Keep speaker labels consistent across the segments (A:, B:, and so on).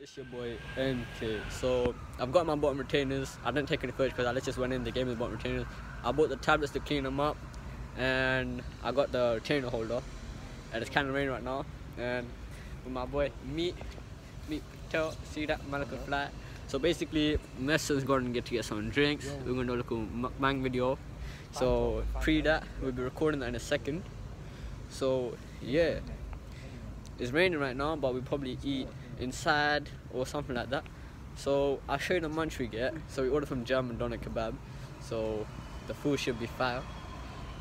A: It's your boy NK. So I've got my bottom retainers. I didn't take any footage because I just went in the game with bottom retainers. I bought the tablets to clean them up, and I got the retainer holder. And it's kind of raining right now. And with my boy Meet, Meet Patel, see that Malika flat. So basically, Messer's going to get to get some drinks. We're going to do a little mukbang video. So pre that, we'll be recording that in a second. So yeah, it's raining right now, but we probably eat inside or something like that. So I'll show you the munch we get. So we ordered from German Doner Kebab. So the food should be fire.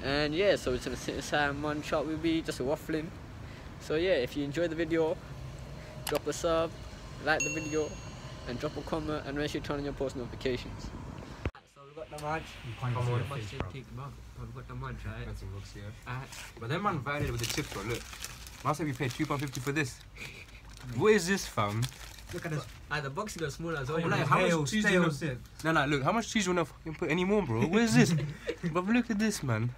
A: And yeah, so it's gonna sit inside munch shop. We'll be just waffling. So yeah, if you enjoyed the video, drop a sub, like the video, and drop a comment, and make sure you turn on your post notifications. So we got the munch.
B: You can't
C: Come on.
A: Munch
B: face,
A: to
B: bro.
A: We've got the munch, right?
C: That's some looks, yeah.
A: Alright.
C: But then man violated with the chips, bro. Look. Man said we paid £2.50 for this. What is this, fam?
B: Look at this.
A: Ah, the box is small as well.
C: Oh,
A: you
C: like, how much cheese do
B: stale
C: you
B: sip.
C: No, no, look. How much cheese you wanna fucking put anymore, bro? What is this? but look at this, man.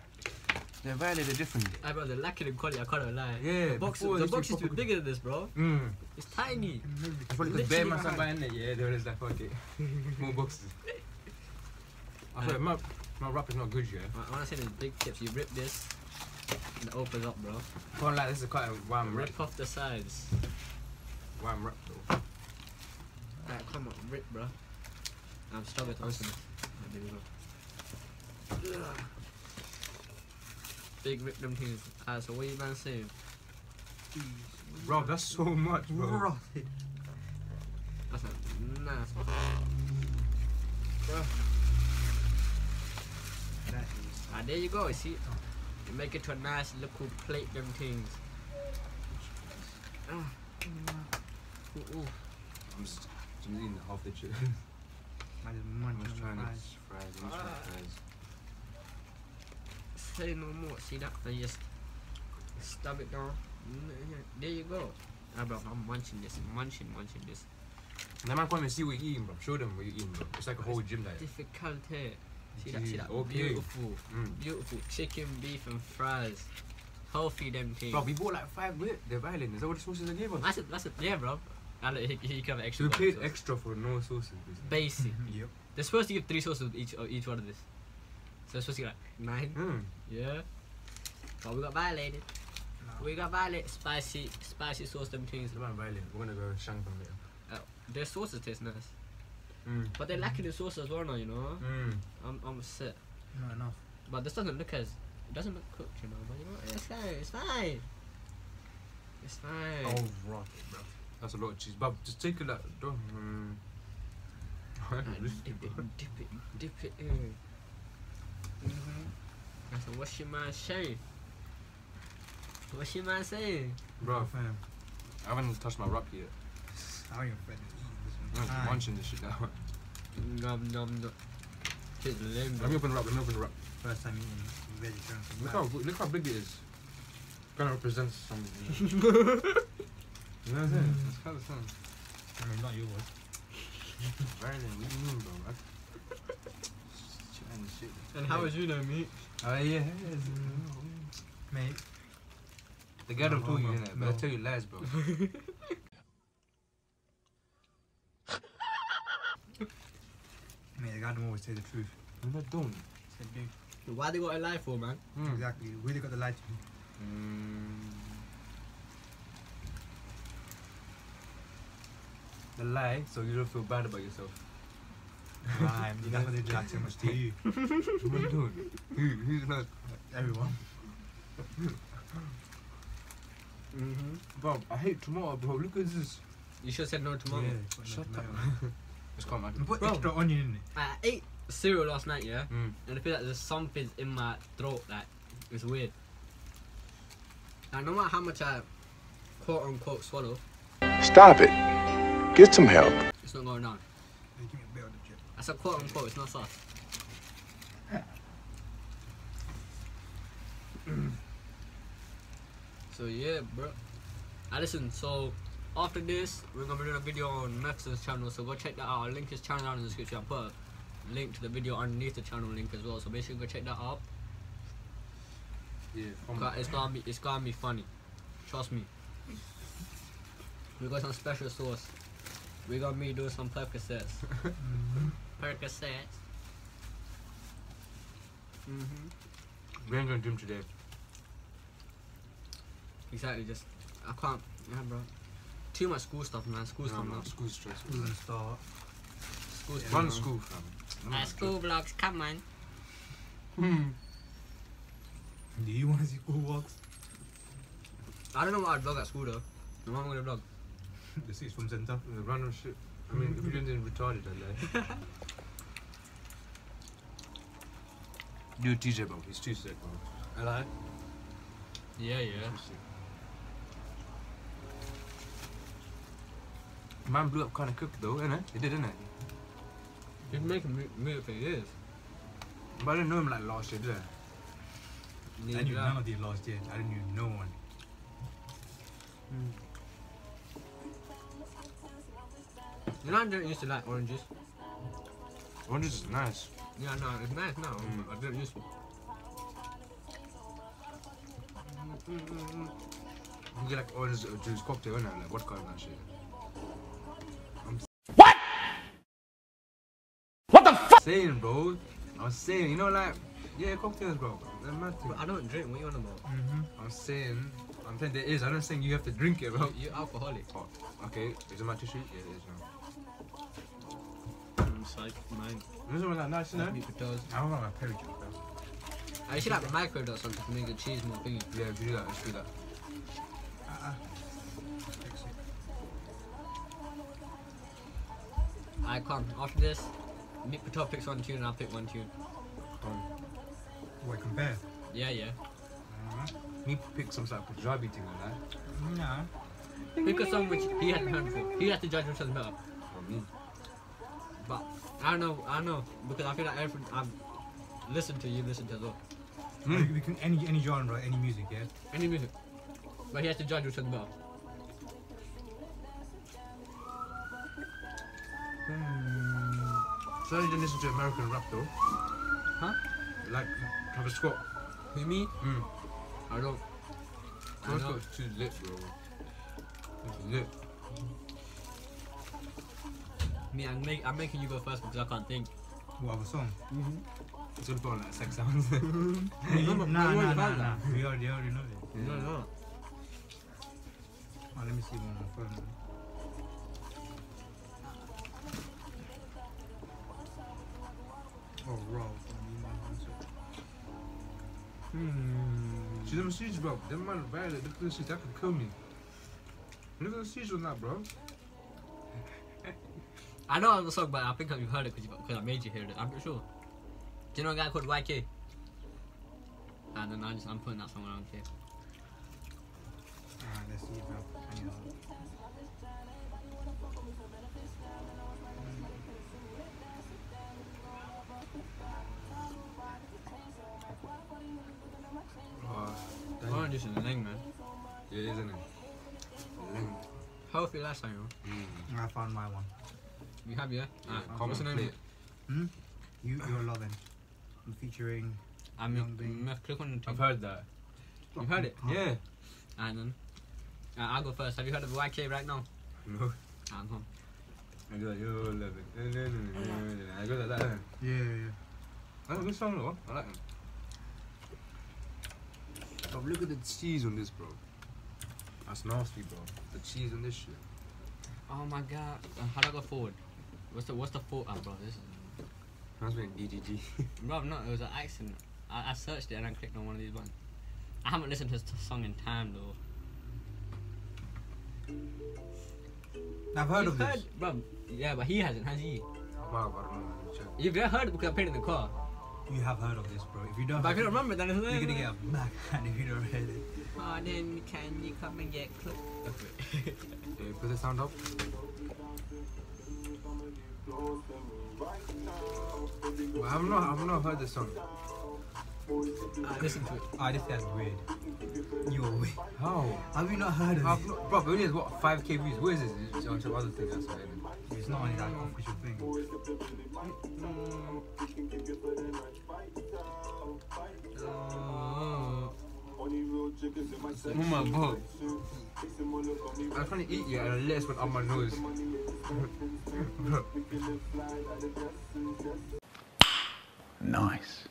C: They're violated differently.
A: I bro, they're lacking in quality. I can't lie.
C: Yeah,
A: The box,
C: before
A: the
C: it used to
A: box
C: be
A: used to be bigger than this, bro.
C: Mm.
A: It's tiny.
C: Probably because bare man started buying it, yeah, there is like, okay. More boxes. I swear, my, my wrap is not good, yeah.
A: I want to say there's big tips. You rip this, and it opens up, bro.
C: Can't lie, this is quite a wham wrap.
A: Rip off the sides.
C: Wham wrap, though.
A: Alright, come on, rip, bro. I'm struggling to open it. There we go. Big rip them things. So what you man saying?
C: Bro, that's so much, bro.
B: Rotted.
A: That's a nice one.
B: Is.
A: Ah, there you go. You see, you make it to a nice little plate. Them things. Ah. Ooh, ooh.
C: I'm just, I'm eating half the chip.
B: Man is
C: I'm
B: munching
C: just
B: on
C: trying
B: the
C: to
B: fries.
C: fries. I'm just trying fries.
A: Say no more. See that? I just stub it down. There you go. Ah, bro, I'm munching this, munching, munching this.
C: And then man come and see what you're eating, bro. Show them what you're eating, bro. It's like a whole gym diet.
A: Difficult here. See that? See that?
C: Okay.
A: Beautiful,
C: Mm.
A: beautiful chicken, beef, and fries. Healthy them things.
C: Bro, we bought like five wait, they're violent. Is that what the sauces they gave us?
A: That's it. That's it. Yeah, bro. And he, he can have extra.
C: So we
A: one
C: paid extra for no sauces. basically.
A: Basic.
B: Yep.
A: They're supposed to give three sauces with each of each one of this. So they're supposed to get like nine.
C: Mm.
A: Yeah. But we got violated.
B: No.
A: We got violated. Spicy, spicy sauce them things.
C: The man violent. We're gonna go shank them later.
A: Uh, their sauces taste nice.
C: Mm.
A: But they're lacking in sauce as well now, you know.
C: Mm.
A: I'm, I'm set.
B: Not enough.
A: But this doesn't look as, it doesn't look cooked, you know. But you know, it's fine. It's fine. It's fine.
B: Oh, rotted, bro.
C: That's a lot of cheese. But just take it like. Don't. Mm.
A: Dip it, dip it, dip it in. Mm-hmm. I said, what's your man saying? What's your man saying?
C: Bro,
B: fam.
C: I haven't touched my wrap yet.
B: I don't even feel like eating
C: I'm
B: this
C: just munching this shit now.
A: Nom nom nom. It's lame,
C: Let me open the wrap. Let me open the wrap.
B: First time eating vegetarian. from
C: Look how look how big it is. Kind of represents something. You know, you what I'm saying? It's kind of something.
B: I mean, not yours.
C: Violent. What do you mean, bro? man? Shit.
A: And how was you know me?
C: Oh yeah.
B: Mate,
C: The guy don't
B: No,
C: told you,
B: no,
C: innit? But I tell you lies, bro.
B: mate, the guy don't always say the truth.
C: No, don't.
B: Said do.
A: Why they got a lie for, man?
C: Mm.
B: Exactly. Really got the lie to you.
C: Mm. The lie, so you don't feel bad about yourself.
B: Right, that's why they do that too much to you.
C: What are you doing? Who? Who's not?
B: Everyone.
A: Mm-hmm.
C: Bro, I hate tomorrow, bro. Look at this.
A: You should have said no tomorrow.
B: Yeah,
C: Shut
B: no,
C: up. It's quite mad.
B: And Put
A: Bro.
B: extra onion in it.
A: I ate cereal last night, yeah?
C: Mm.
A: And I feel like there's something in my throat that is weird. And no matter how much I quote unquote swallow,
D: Stop it. Get some help.
A: it's not going on.
B: Hey, Give me a bit of the chip.
A: I said quote unquote, it's not sauce. so yeah, bro. I listen. So after this, we're gonna be doing a video on Max's channel. So go check that out. I'll link his channel down in the description. I'll put a link to the video underneath the channel link as well. So make sure you go check that out.
C: Yeah,
A: It's gonna be it's gonna be funny. Trust me. We got some special sauce. We got me do some Percocets. Percocets. Mm-hmm.
C: We ain't gonna gym today.
A: Exactly. Just I can't. Yeah, bro. Too much school stuff, man. School
C: No,
A: stuff,
C: no,
A: man.
C: school's stressful.
B: School and start.
A: School stuff.
C: Run
A: man.
C: school, fam. I'm
A: Uh, school vlogs, come on. Hmm.
B: Do you want to see school walks?
A: I don't know what I'd vlog at school though. No, I'm gonna vlog.
B: The sixth form centre.
C: joking. The random shit. I mean, if you're doing anything retarded, then like. Do TJ, bro. He's too sick, bro. I lie.
A: Yeah, yeah.
C: Man blew up kind of quick though, innit? He did, innit?
A: He's making mu- music for years.
C: But I didn't know him like last year, did I?
B: I knew none of these last year. I didn't knew no one.
A: You know, I didn't used to like oranges.
C: Oranges is nice.
A: Yeah, no, it's nice now.
C: Mm.
A: I didn't used to.
C: You get like orange uh, juice cocktail, innit? Like vodka and that shit.
E: What What the fuck?
C: Saying, bro. I was saying, you know, like, yeah, cocktails, bro. They're mad thing.
A: But I don't drink. What you on about?
B: Mm-hmm.
C: I'm saying, I'm saying there is. I'm not saying you have to drink it, bro.
A: You, you alcoholic.
C: Oh, okay. Is it my tissue? Yeah, it is. Now.
A: Psych, mine.
C: This one like nice, you know?
A: Meat potatoes.
B: I don't know my joke.
A: I should have microwave or something to make the cheese more thingy.
C: Yeah, you do that, let's do that.
B: It.
A: I come after this. Meat potato picks one tune and I'll pick one tune.
C: Um,
B: What, compare?
A: Yeah, yeah.
B: Uh-huh.
C: me pick some sort of Punjabi thing like that.
B: Nah.
A: Pick a song which he hadn't heard before. He has to judge which one's better.
C: For me.
A: But I don't know, I don't know because I feel like everything I've listened to, you listen to as well.
C: Mm.
B: We can any any genre, any music, yeah.
A: Any music, but he has to judge which one's better.
C: So you didn't listen to American rap though?
A: Huh?
C: Like Travis Scott.
A: Who me?
C: Mm.
A: I don't. I
C: Travis
A: know.
C: Scott's too lit, bro. It's lit.
A: Me, I'm, make, I'm making you go first because I can't think.
B: What other song?
C: It's gonna put on like sex sounds.
B: nah,
A: no,
B: nah, nah, nah. We already, already know it.
A: No, no.
B: Oh, let me see one on my phone. Oh, raw.
A: Hmm.
C: See them siege, bro. Them man violent. Look at the. That could kill me. Look at the siege on that, bro.
A: I know the song, but I think you've heard it because I made you hear it. I'm not sure. Do you know a guy called YK? And then I just, I'm putting that song around here.
B: Alright, let's see if I any other.
C: Oh, damn.
A: Orange is a thing, man.
C: Yeah, isn't it? Ling.
A: Healthy last time, yo.
C: Mm.
B: I found my one.
A: You have, yeah?
C: Yeah,
A: Alright,
C: come
A: what's the name of it?
C: it.
B: You, you're loving. I'm featuring.
A: I'm
B: Young Bing.
A: gonna click on the
C: I've heard that.
A: You've heard it?
C: Yeah.
A: And then, uh, I'll go first. Have you heard of YK right now?
C: No.
A: Um, huh.
C: I go like, yo, love it. I go like that. innit?
B: Yeah, yeah, yeah.
C: That's a good song though. I like it. But look at the cheese on this, bro. That's nasty, bro. The cheese on this shit.
A: Oh my god. How do I go forward? What's the what's the fault? Oh, ah, bro, this is.
C: That's been DDG.
A: Bro, no, it was an accident. I, I searched it and I clicked on one of these ones. I haven't listened to his t- song in time though.
B: I've heard
A: You've
B: of this.
A: bro. Yeah, but he hasn't, has he?
C: Wow, I don't
A: You've never heard it because I played in the car.
B: You have heard of this, bro. If you don't,
A: But I couldn't remember then.
B: You're gonna get a back hand if you don't heard it.
A: Oh, then can you come and get close? Okay.
C: Yeah, put the sound up. Well, I've not, I've not heard this song.
A: listen to it.
B: Ah, this guy's weird. You're weird.
C: How?
B: Have you not heard of
C: I've
B: it?
C: not, bro, it only has what, 5k views. Where is this? It's on some other thing. That's what I
B: It's not only that official thing.
A: Oh.
C: Oh my god. I was trying to eat you and the lettuce went up my nose.
D: Nice.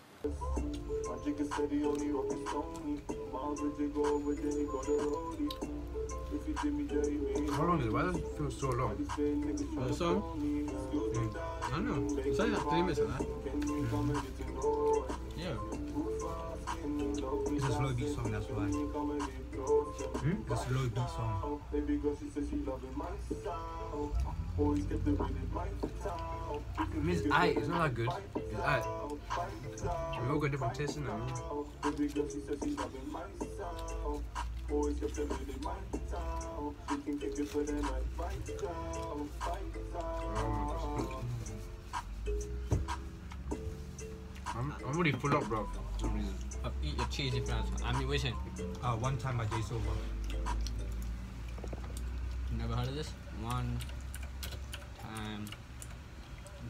C: How long is it? Why does it feel so long?
A: For the song? Hmm. I don't know. It's only like three minutes of that. Yeah.
B: Slow beat song, that's why.
C: Hmm?
B: A slow beat song.
C: I mean, it's aight, it's not that good. It's aight. We all got different tastes in them. I'm, I'm already full up, bro. For some reason.
A: Uh, eat your cheesy fries. I mean, waiting.
B: Uh, one time by Jay Silva.
A: Never heard of this? One time.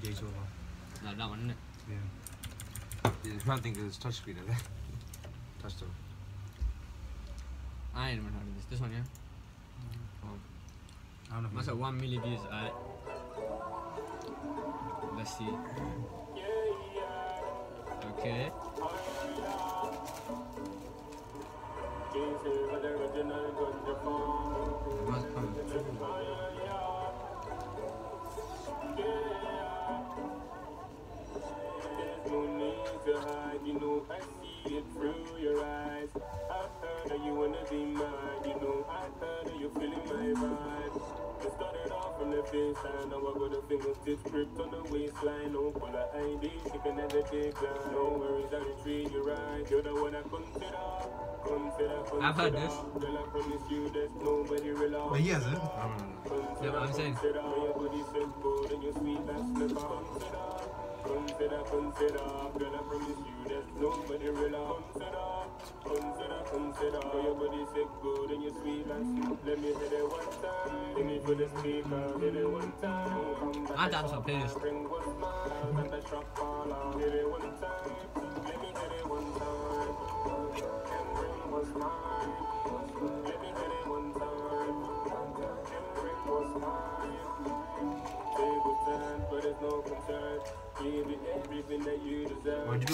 B: Jay Silva.
A: No, that one, isn't it?
B: Yeah.
C: Yeah, man think it's touchscreen, is it? Touchstone.
A: I ain't even heard of this. This one, yeah?
B: I don't know. if
A: Must
B: it's-
A: have one million views. Alright. Let's see. Okay.
E: You're the one I consider. Consider, consider.
A: I've heard this.
E: Girl, I promise you there's nobody real out.
B: But he hasn't.
C: I don't know.
A: Yeah, but I'm saying.
E: Consider your body so good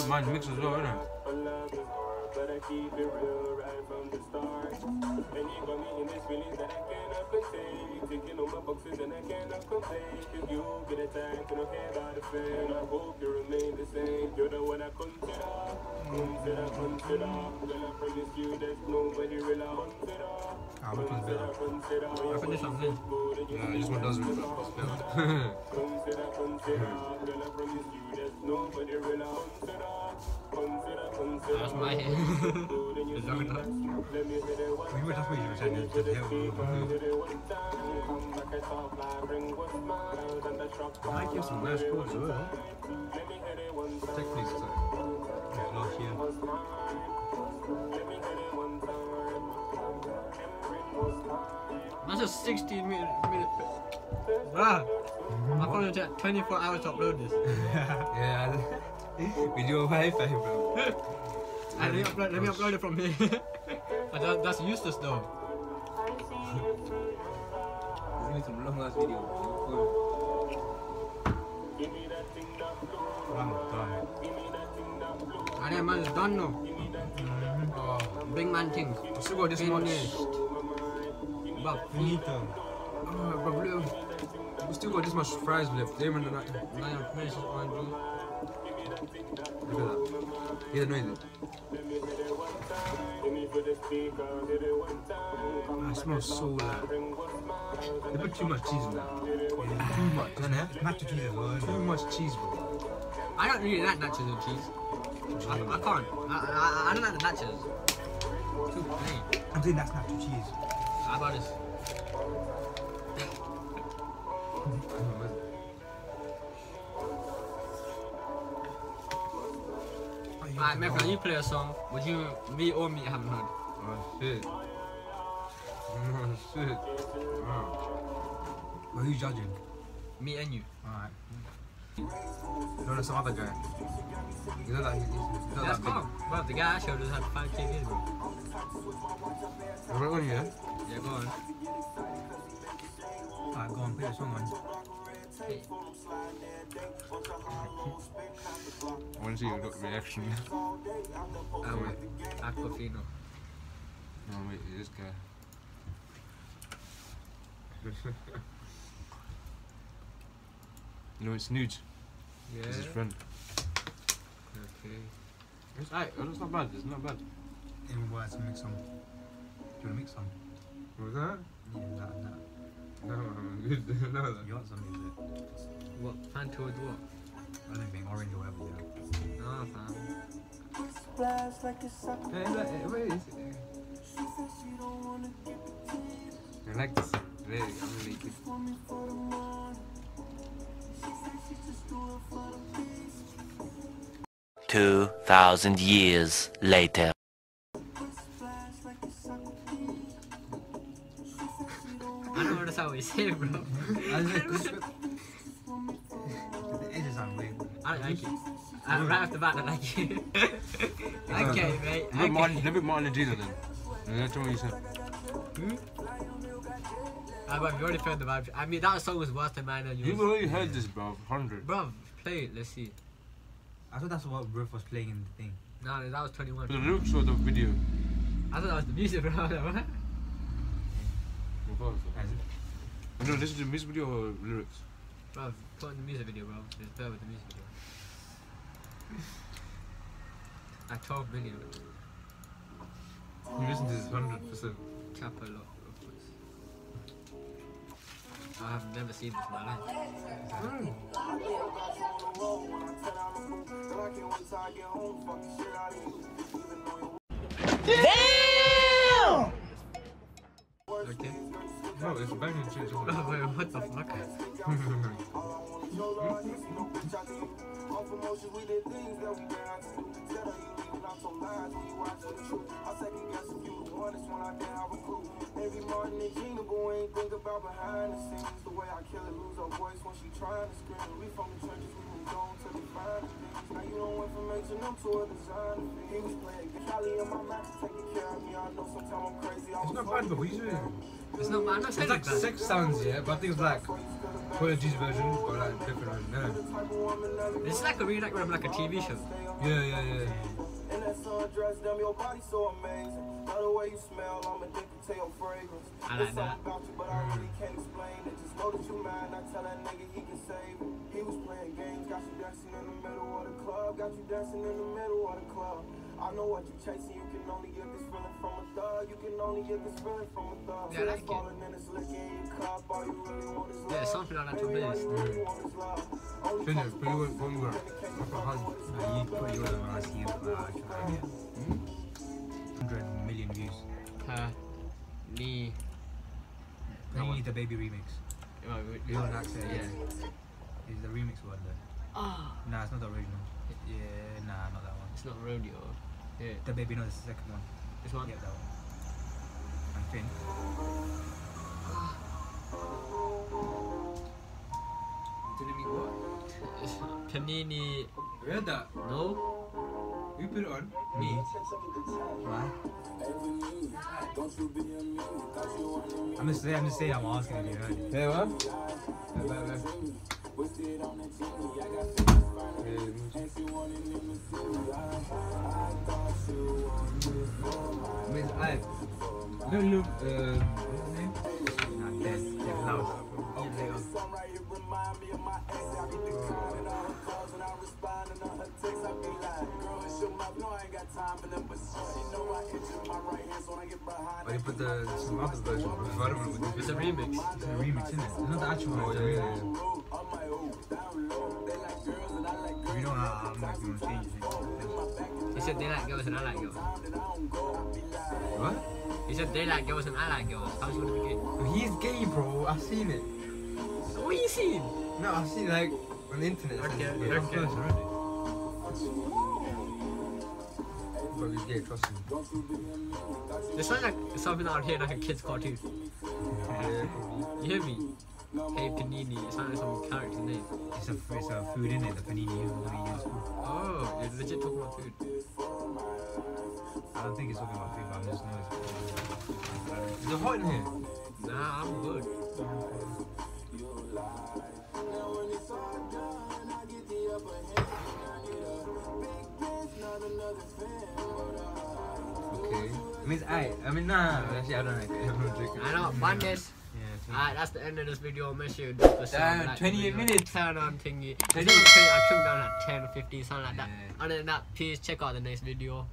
E: deserve.
C: Why'd you get mine mixed as well, innit?
E: My love is hard, but I keep it. And I my boxes and I cannot complain. Cause you get a time to no care about the fame. I hope you remain the same. You're the one I consider. Consider, consider. Girl, I promise you there's nobody real out. Consider.
B: Ah, which one's better?
E: Consider.
A: I think this one's good.
C: Yeah, this one does really well.
E: Consider, consider, girl, I promise you there's nobody real. Consider, consider, consider.
A: That's my hair.
E: Good in your
A: It's long enough.
E: Let me hit it one
B: We were just waiting for you to the hill.
E: hit it one time. Come back and talk like bring what's mine and the shop.
C: I give some nice quotes as well.
E: Let me hit it time.
C: Techniques, so.
B: Last year.
E: What's mine? Let me hit it one time. And bring what's mine.
A: That's a 16 minute. minute Bruh. My phone will take 24 hours to upload this.
C: Yeah, with your Wi-Fi, bro.
A: Let me upload, let me upload it from here. but that, that's useless though.
C: This needs some long ass video.
E: Blue.
B: I'm done.
E: Give me that thing that blue.
A: And then man is done now.
C: Oh,
A: Big man things.
C: Still got this much.
A: But
B: Finito.
C: Oh, but blue. We still got this much fries left. That.
A: now your finish is on you.
C: Look at that. Hear the noise? Ah, it smells so like. They put too much cheese in that. Too much.
B: Isn't it? Nacho cheese as.
C: Too much cheese, bro.
A: I don't really like nachos and cheese. I, I can't. I, I, I don't like the nachos. Too plain.
B: I'm saying that's nacho cheese.
A: How about this? Alright, Mecca, you play a song. Would you, me or me, haven't heard?
C: Oh shit. Oh shit. Oh.
B: Well, who's judging?
A: Me and you.
B: Alright.
C: No, no, some other guy. You know that he's, he's not
A: That's
C: that big.
A: calm. Bro, the guy I showed us had 5k views, bro.
C: Right on, yeah?
A: Yeah, go on.
B: Alright, go on, put your song on.
C: I want to see your reaction.
A: Ah, wait. Aquafino.
C: No, wait, this guy. no, it's Nudes.
A: Yeah.
C: It's his friend.
A: Okay.
C: It's oh, alright, it's not bad, it's not bad.
B: In words, mix some. Do you want to mix some?
C: What was that?
B: Yeah, that, that.
C: No, I'm good. no, that.
B: You want some music?
A: What? Fanta with what?
B: Anything, orange or whatever, yeah.
A: Ah, no, fam.
C: Hey, look, wait, it's, I like this. Really, I'm really good.
F: Two thousand years later.
A: I don't understand what you're saying, bro.
B: I like, this- the edges sound weird.
A: I don't like it. Uh, right off the bat, I don't like it. okay, mate.
C: Look, Martin,
A: Okay.
C: look at Martin and Gina then. And that's what you said.
A: Uh, but we already felt the vibe. I mean, that song was worse than mine and yours.
C: You've already heard this, bro. 100.
A: Bro, play it. Let's see.
B: I thought that's what Ruff was playing in the thing.
A: No, no, that was 21.
C: But the lyrics or the video?
A: I thought that was the music, bro. What?
C: What
B: it-
C: that? No, this is the music video or lyrics?
A: Bro, put on the music video, bro. It's better with the music video. At 12 million.
C: You listen to this 100%.
A: Chapel of of course. I have never seen this in my life. Okay.
C: No, it's banging shit.
A: Bro, wait, what the fuck?
E: Every Martin and Gina boy ain't think about behind the scenes. The way I kill it, lose her voice when she trying to scream. We from the trenches, we moved on to the finer things. Now you don't information, them to a designer. He was playing Cali in my mouth, taking care of me. I know sometimes I'm crazy. I
C: It's not bad, but what are you doing?
A: It's not, I'm not
C: It's
A: saying
C: like
A: that.
C: sex sounds, yeah, but I think it's like Call G's version, but like different version. Yeah,
A: It's like a really like, like a TV show.
C: yeah, yeah. yeah.
E: That damn, your body so amazing. Love the way you smell, I'm addicted to your fragrance.
A: I like that.
E: something about you, but I really can't explain it. Just know that you mine. I tell that nigga he can save it. He was playing games, got you dancing in the middle of the club. Got you dancing in the middle of the club. I know what you chasing, you can only get this feeling from a thug. You can only get this feeling from a thug.
A: Yeah, I like it.
E: falling in this liquor cup. All you really want is love.
A: Yeah, something like that to
E: Baby, all
A: play.
E: you really want is love. Only
C: Finish,
E: talk
C: but you went one more. Like a hand.
B: You put yours on when I see it. Uh, 100 million views.
A: Me.
B: Now you need the baby remix. You don't access it.
A: Yeah.
B: Is the remix one there?
A: Ah,
B: Nah, it's not the original. Yeah, nah, not that one.
A: it's not rodeo. Yeah,
B: The baby, no, it's the second one.
A: this one.
B: Yeah, that one. And Finn.
C: Telling me what?
A: It's Panini.
C: You heard that?
A: No,
C: You put it on?
A: me.
B: Why? I'm just saying, I'm just saying, I'm asking if you heard it.
C: Yeah, what? I mean, I don't look. Uh,
B: Nah, dead, dead loud.
C: but you put the some version. I don't know
A: It's a remix.
B: It's a remix, isn't it? It's not the actual
C: Oh,
B: one.
C: yeah, yeah, yeah.
B: If you don't know, I'm not going to change it.
A: He said they like girls and I like girls.
C: What?
A: He said they like girls and I like girls. How's he gonna be gay?
C: He's gay, bro. I've seen it.
A: What are you seeing?
C: No, I've seen like on the internet.
A: Okay,
C: Yeah,
A: okay.
C: I'm close already. Bro, he's gay, trust me.
A: This sounds like something out here like a kid's cartoon.
C: Yeah,
A: You hear me? Hey Panini. It sounds like some character's name.
B: It's a, it's a food in it, the panini is really useful.
C: Oh, you're legit talking about food.
B: I don't think it's talking about food, but I'm just noticing.
C: Is it hot in here?
A: Nah, I'm good.
C: Okay. I mean, I, I mean, nah, actually, I don't like it. I'm not drinking.
A: I know, madness.
C: Yeah,
A: Alright, that's the end of this video. Make sure you drop a
C: Damn,
A: like
C: 28
A: video,
C: minutes.
A: Turn on thingy.
C: 28
A: I trimmed down at 10, 15, something like that. Other than that, please check out the next video.